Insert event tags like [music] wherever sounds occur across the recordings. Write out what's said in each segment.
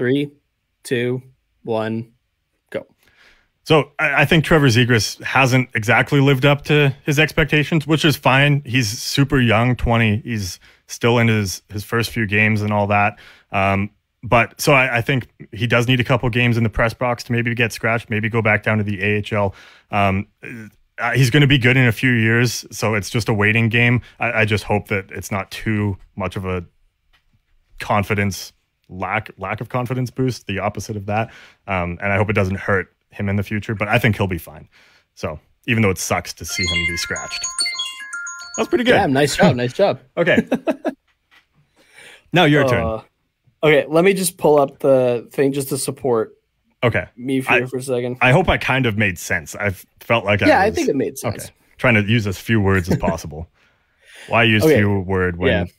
Three, two, one, go. So I, I think Trevor Zegras hasn't exactly lived up to his expectations, which is fine. He's super young, 20. He's still in his, his first few games and all that. Um, but so I, I, think he does need a couple games in the press box to maybe get scratched, maybe go back down to the AHL. Um, uh, he's going to be good in a few years, so it's just a waiting game. I, I, just hope that it's not too much of a confidence lack lack of confidence boost, the opposite of that. Um, and I hope it doesn't hurt him in the future. But I think he'll be fine. So even though it sucks to see him be scratched, that's pretty good. Yeah, nice job, nice job. [laughs] okay. [laughs] now your uh, turn. Okay, let me just pull up the thing just to support okay me for, I, for a second. I hope I kind of made sense. I felt like yeah, I, was, I think it made sense. Okay, trying to use as few words as possible. Why use okay. few word when yeah.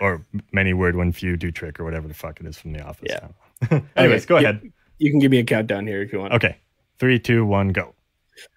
Or many word when few do trick or whatever the fuck it is from the office. Yeah. [laughs] Anyways, okay. go ahead. You, you can give me a countdown here if you want. Okay, three, two, one, go.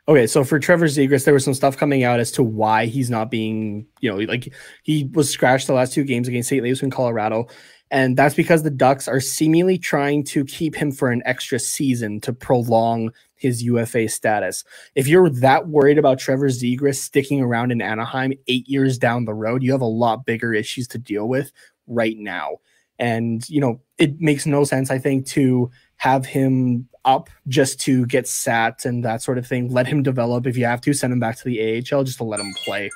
Okay, so for Trevor Zegras, there was some stuff coming out as to why he's not being, you know, like he was scratched the last two games against St. Louis and Colorado. And that's because the Ducks are seemingly trying to keep him for an extra season to prolong his UFA status. If you're that worried about Trevor Zegras sticking around in Anaheim eight years down the road, you have a lot bigger issues to deal with right now. And, you know, it makes no sense, I think, to have him up just to get sat and that sort of thing. Let him develop. If you have to, send him back to the AHL just to let him play.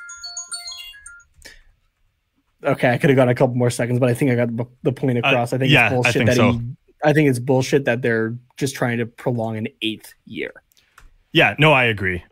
Okay, I could have got a couple more seconds, but I think I got the point uh, across. Uh, I think yeah, it's bullshit think that so. he. I think it's bullshit that they're just trying to prolong an eighth year. Yeah, no, I agree.